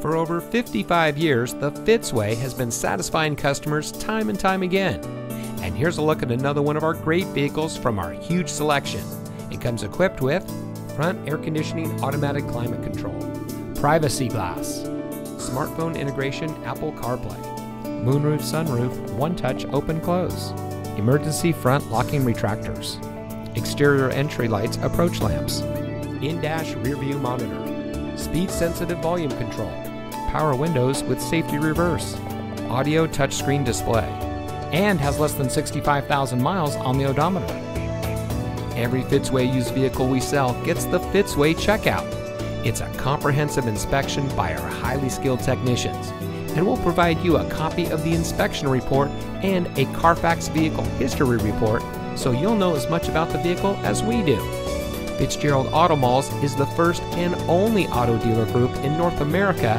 For over 55 years, the Fitzway has been satisfying customers time and time again. And here's a look at another one of our great vehicles from our huge selection. It comes equipped with front air conditioning automatic climate control, privacy glass, smartphone integration Apple CarPlay, moonroof sunroof one touch open close, emergency front locking retractors, exterior entry lights approach lamps, in dash rear view monitor, speed sensitive volume control, power windows with safety reverse, audio touchscreen display, and has less than 65,000 miles on the odometer. Every Fitzway used vehicle we sell gets the Fitzway checkout. It's a comprehensive inspection by our highly skilled technicians, and we'll provide you a copy of the inspection report and a Carfax vehicle history report so you'll know as much about the vehicle as we do. Fitzgerald Auto Malls is the first and only auto dealer group in North America